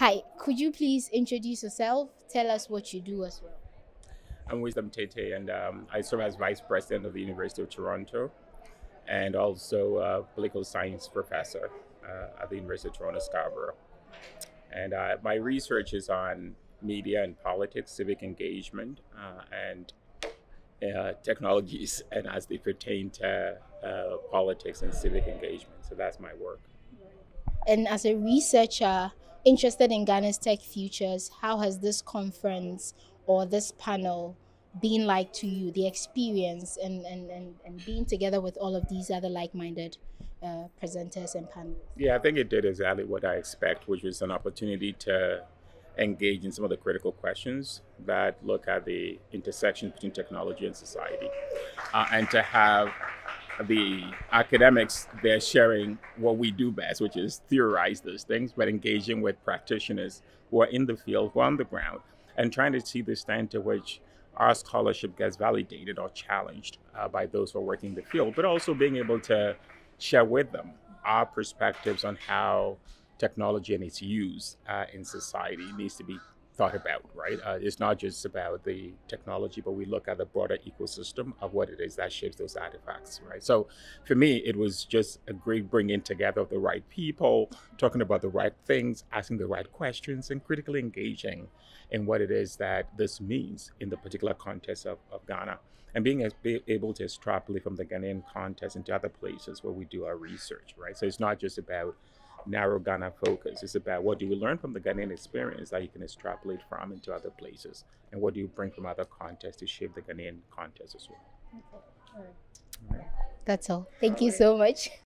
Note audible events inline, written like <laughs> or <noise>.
Hi, could you please introduce yourself? Tell us what you do as well. I'm Wisdom Tettey, and um, I serve as Vice President of the University of Toronto and also a political science professor uh, at the University of Toronto Scarborough. And uh, my research is on media and politics, civic engagement, uh, and uh, technologies, <laughs> and as they pertain to uh, politics and civic engagement. So that's my work. And as a researcher interested in Ghana's tech futures, how has this conference or this panel been like to you, the experience and, and, and, and being together with all of these other like minded uh, presenters and panelists? Yeah, I think it did exactly what I expect, which was an opportunity to engage in some of the critical questions that look at the intersection between technology and society, uh, and to have the academics they're sharing what we do best, which is theorize those things, but engaging with practitioners who are in the field, who are on the ground, and trying to see the extent to which our scholarship gets validated or challenged uh, by those who are working in the field, but also being able to share with them our perspectives on how technology and its use uh, in society needs to be thought about, right? Uh, it's not just about the technology, but we look at the broader ecosystem of what it is that shapes those artifacts, right? So for me, it was just a great bringing together of the right people, talking about the right things, asking the right questions, and critically engaging in what it is that this means in the particular context of, of Ghana. And being able to extrapolate from the Ghanaian context into other places where we do our research, right? So it's not just about narrow Ghana focus. It's about what do you learn from the Ghanaian experience that you can extrapolate from into other places, and what do you bring from other contexts to shape the Ghanaian context as well. Okay. All right. All right. That's all. Thank all you right. so much.